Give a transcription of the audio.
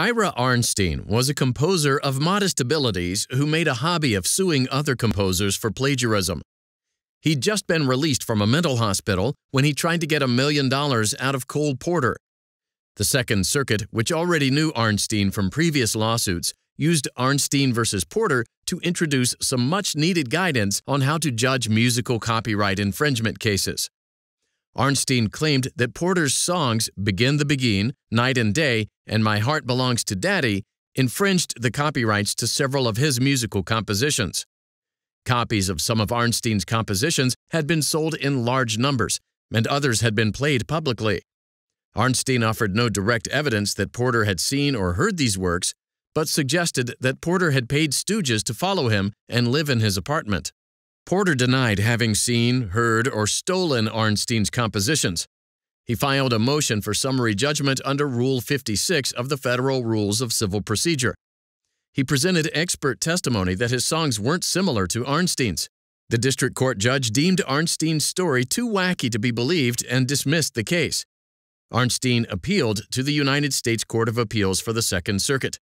Ira Arnstein was a composer of modest abilities who made a hobby of suing other composers for plagiarism. He'd just been released from a mental hospital when he tried to get a million dollars out of Cole Porter. The Second Circuit, which already knew Arnstein from previous lawsuits, used Arnstein versus Porter to introduce some much needed guidance on how to judge musical copyright infringement cases. Arnstein claimed that Porter's songs Begin the Beguine, Night and Day, and My Heart Belongs to Daddy infringed the copyrights to several of his musical compositions. Copies of some of Arnstein's compositions had been sold in large numbers, and others had been played publicly. Arnstein offered no direct evidence that Porter had seen or heard these works, but suggested that Porter had paid stooges to follow him and live in his apartment. Porter denied having seen, heard, or stolen Arnstein's compositions. He filed a motion for summary judgment under Rule 56 of the Federal Rules of Civil Procedure. He presented expert testimony that his songs weren't similar to Arnstein's. The district court judge deemed Arnstein's story too wacky to be believed and dismissed the case. Arnstein appealed to the United States Court of Appeals for the Second Circuit.